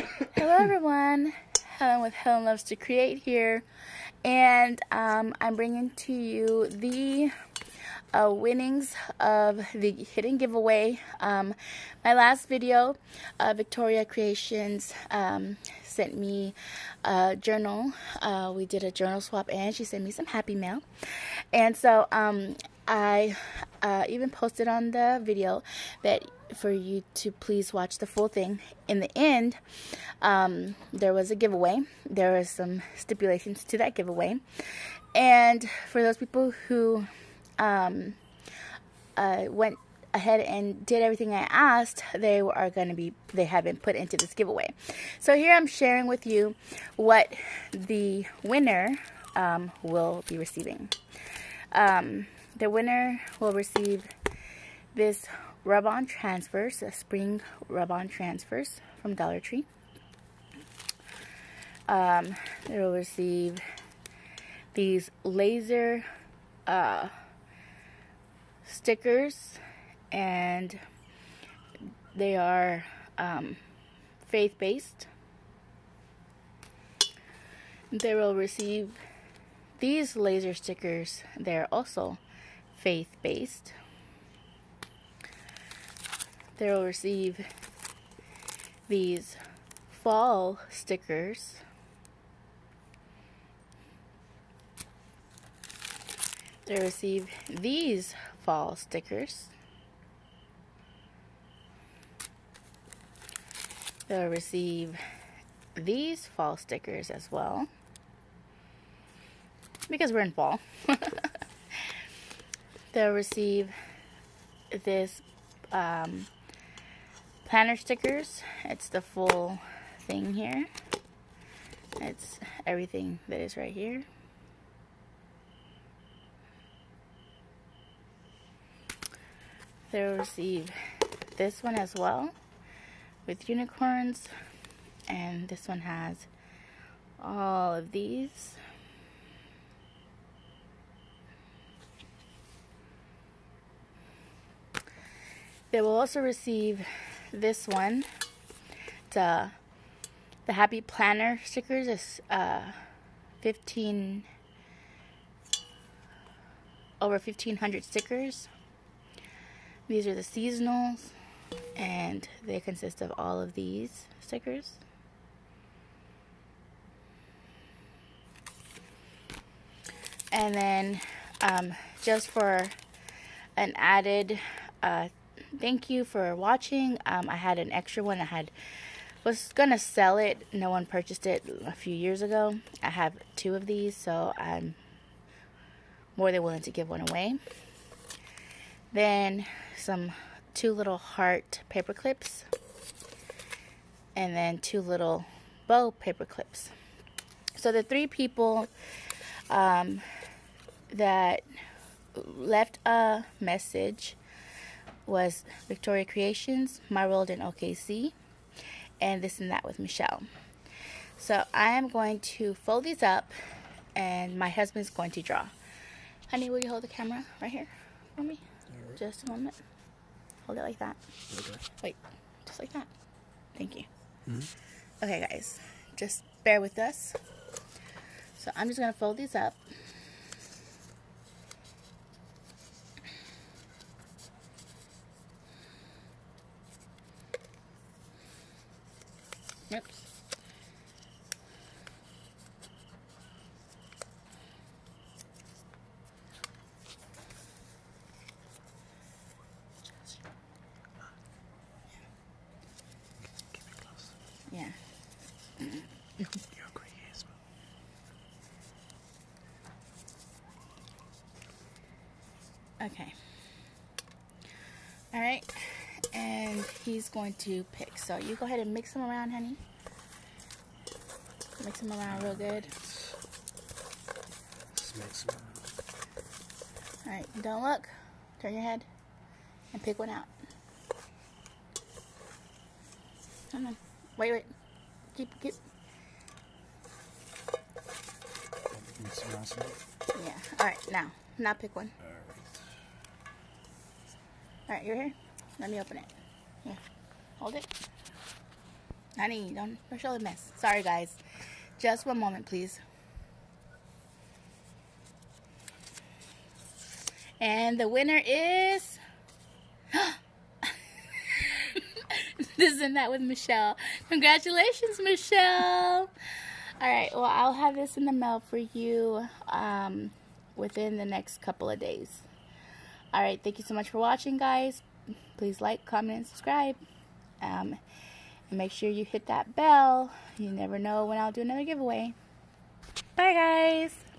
Hello everyone, Helen with Helen Loves to Create here, and um, I'm bringing to you the uh, winnings of the hidden giveaway. Um, my last video, uh, Victoria Creations um, sent me a journal. Uh, we did a journal swap, and she sent me some Happy Mail, and so um, I uh, even posted on the video that for you to please watch the full thing. In the end, um, there was a giveaway. There were some stipulations to that giveaway. And for those people who um, uh, went ahead and did everything I asked, they are going to be, they have been put into this giveaway. So here I'm sharing with you what the winner um, will be receiving. Um, the winner will receive this rub-on transfers, a spring rub-on transfers from Dollar Tree. Um, they will receive these laser uh, stickers and they are um, faith-based. They will receive these laser stickers. They're also faith-based. They will receive these fall stickers. They receive these fall stickers. They'll receive these fall stickers as well. Because we're in fall. They'll receive this um, planner stickers. It's the full thing here. It's everything that is right here. They'll receive this one as well with unicorns and this one has all of these They will also receive this one. The the Happy Planner stickers is uh, 15 over 1500 stickers. These are the seasonals and they consist of all of these stickers. And then um, just for an added uh, thank you for watching. Um, I had an extra one. I had was gonna sell it. No one purchased it a few years ago. I have two of these, so I'm more than willing to give one away. Then some two little heart paper clips, and then two little bow paper clips. So the three people um, that left a message was Victoria Creations, My World in OKC, and This and That with Michelle. So I am going to fold these up, and my husband's going to draw. Honey, will you hold the camera right here for me? Right. Just a moment. Hold it like that. Okay. Wait, just like that. Thank you. Mm -hmm. Okay, guys, just bear with us. So I'm just going to fold these up. Oops. Yeah. Okay. All right and he's going to pick. So you go ahead and mix them around, honey. Mix them around real good. Alright, don't look. Turn your head and pick one out. Come on. Wait, wait. Keep, keep. Yeah. Alright, now. Now pick one. Alright, you're here? Let me open it. Here. Hold it. Honey, don't, don't show the mess. Sorry, guys. Just one moment, please. And the winner is... This and That with Michelle? Congratulations, Michelle! Alright, well, I'll have this in the mail for you um, within the next couple of days. Alright, thank you so much for watching, guys. Please like, comment, and subscribe. Um, and make sure you hit that bell. You never know when I'll do another giveaway. Bye, guys!